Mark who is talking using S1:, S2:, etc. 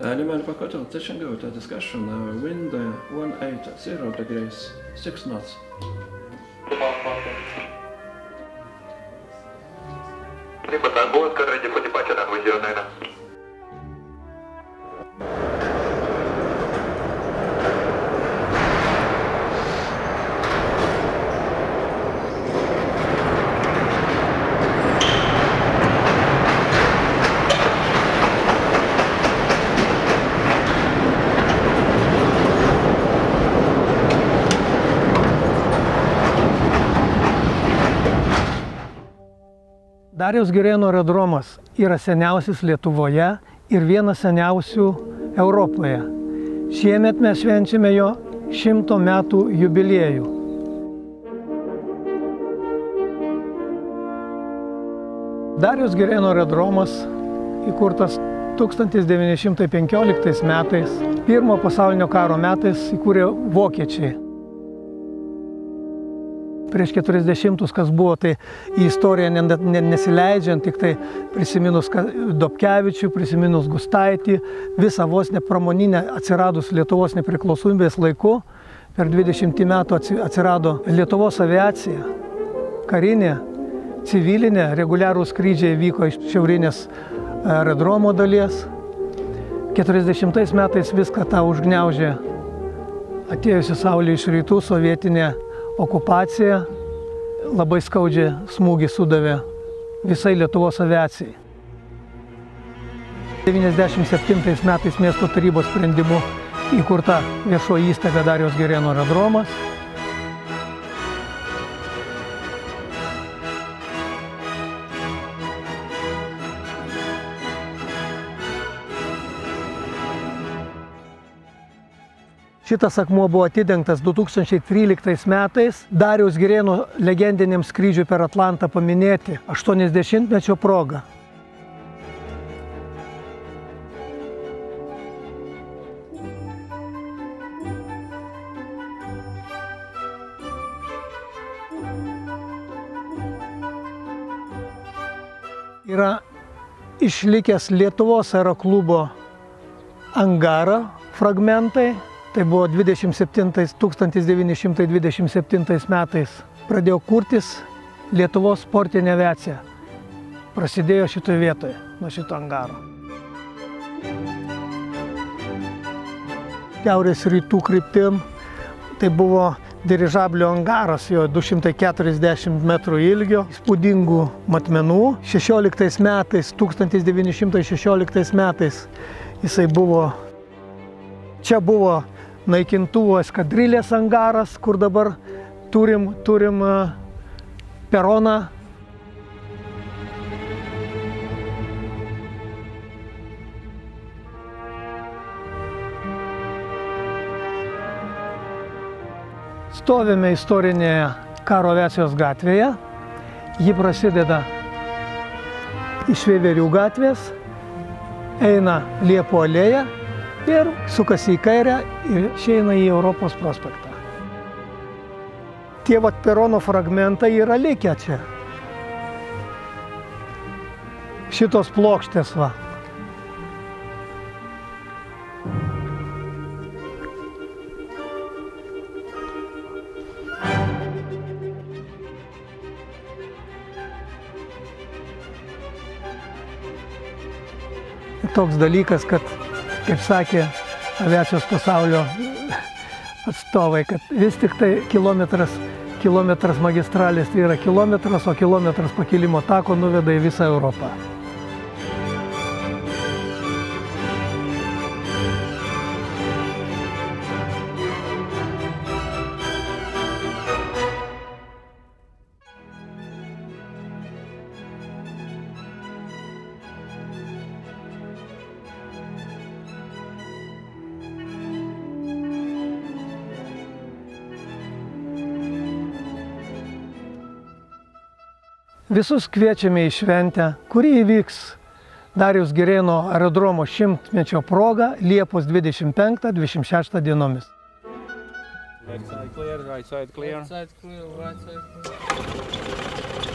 S1: Uh, do you mind if I cut out touch and go to discussion? Uh, wind uh, 180 degrees, 6 knots.
S2: Либо будет ready for departure runway 09.
S3: Dariaus Girėno aerodromas yra seniausias Lietuvoje ir vienas seniausių Europoje. Šiemet mes švenčiame jo šimto metų jubiliejų. Dariaus Girėno aerodromas įkurtas 1915 metais. Pirmo pasaulinio karo metais įkūrė vokiečiai prieš 40, kas buvo, tai į istoriją nesileidžiant, tik tai prisiminus Dobkevičių, prisiminus Gustaitį, visą vos nepramoninę atsiradus Lietuvos nepriklausomybės laiku, per 20 metų atsirado Lietuvos aviacija, karinė, civilinė, reguliarūs skrydžiai vyko iš šiaurinės aerodromo dalies. 40 metais viską tą užgneužė atėjusi saulė iš rytų sovietinė okupacija labai skaudžią smūgį sudavė visai Lietuvos aviacijai. 97 metais miesto tarybos sprendimu įkurta viešoji įstaiga Darijos Gerėno aerodromas. Šitas akmuo buvo atidengtas 2013 metais Dariaus Girėno legendiniam skrydžiui per Atlantą paminėti 80-mečio progą. Yra išlikęs Lietuvos aeroklubo angaro fragmentai, Tai buvo 27, 1927 metais pradėjo kurtis Lietuvos sportinė aviacija. Prasidėjo šitoje vietoje, nuo šito angaro. Šiaurės rytų kryptim tai buvo dirižablio angaras, jo 240 metrų ilgio, įspūdingų matmenų. 16 metais, 1916 metais jisai buvo, čia buvo naikintuvų eskadrilės angaras, kur dabar turim, turim peroną. Stovime istorinėje karo aviacijos gatvėje. Ji prasideda iš Vėverių gatvės, eina Liepo alėja ir sukasi į kairę ir išeina į Europos prospektą. Tie vat perono fragmentai yra likę čia. Šitos plokštės va. Toks dalykas, kad kaip sakė aviacijos pasaulio atstovai, kad vis tik tai kilometras, kilometras magistralės tai yra kilometras, o kilometras pakilimo tako nuveda į visą Europą. Visus kviečiame į šventę, kuri įvyks Darius Girėno aerodromo šimtmečio proga Liepos 25-26 dienomis.
S4: Left side clear, right side clear.
S5: Left side clear, right side clear.